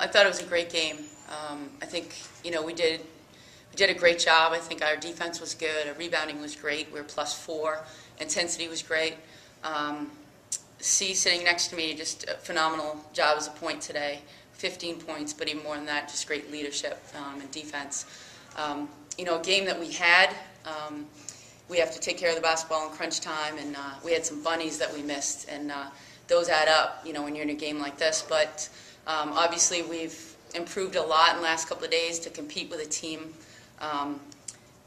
I thought it was a great game. Um, I think, you know, we did, we did a great job. I think our defense was good, our rebounding was great, we were plus four, intensity was great. Um, C sitting next to me, just a phenomenal job as a point today, 15 points, but even more than that, just great leadership um, and defense. Um, you know, a game that we had, um, we have to take care of the basketball in crunch time, and uh, we had some bunnies that we missed, and uh, those add up, you know, when you're in a game like this. But um, obviously, we've improved a lot in the last couple of days to compete with a team um,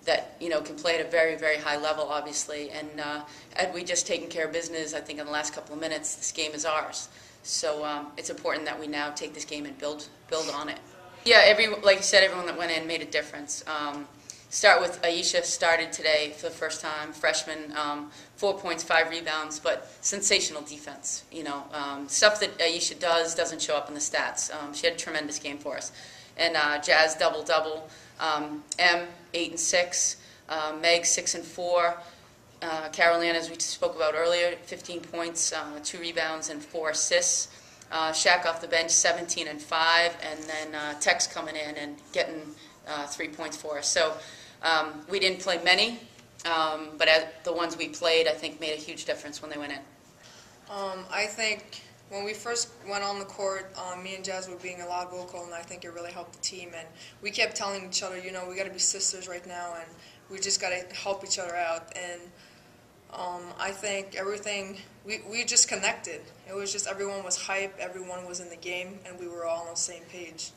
that you know can play at a very, very high level, obviously. And uh, had we just taken care of business, I think in the last couple of minutes, this game is ours. So um, it's important that we now take this game and build build on it. Yeah, every like you said, everyone that went in made a difference. Um, start with Aisha started today for the first time, freshman, um, four points, five rebounds, but sensational defense. You know, um, stuff that Aisha does doesn't show up in the stats. Um, she had a tremendous game for us. And uh, Jazz double double, um, M eight and six, uh, Meg six and four. Uh, Carolann, as we spoke about earlier, 15 points, uh, two rebounds, and four assists. Uh, Shaq off the bench, 17 and five, and then uh, Tex coming in and getting uh, three points for us. So um, we didn't play many, um, but as the ones we played, I think, made a huge difference when they went in. Um, I think when we first went on the court, um, me and Jazz were being a lot vocal, and I think it really helped the team. And we kept telling each other, you know, we got to be sisters right now, and we just got to help each other out. And um, I think everything we, we just connected. It was just everyone was hype, everyone was in the game, and we were all on the same page.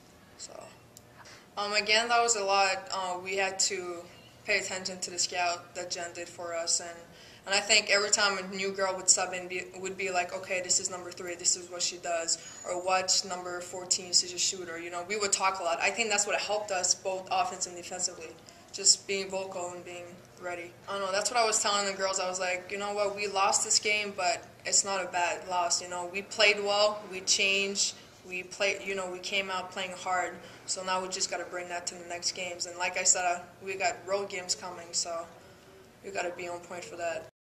Um, again, that was a lot. Uh, we had to pay attention to the scout that Jen did for us, and and I think every time a new girl would sub in, be, would be like, okay, this is number three, this is what she does, or watch number 14, she's a shooter. You know, we would talk a lot. I think that's what helped us both offense and defensively, just being vocal and being ready. I don't know. That's what I was telling the girls. I was like, you know what? We lost this game, but it's not a bad loss. You know, we played well. We changed. We played. You know, we came out playing hard. So now we just got to bring that to the next games. And like I said, uh, we got road games coming, so we got to be on point for that.